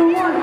the one.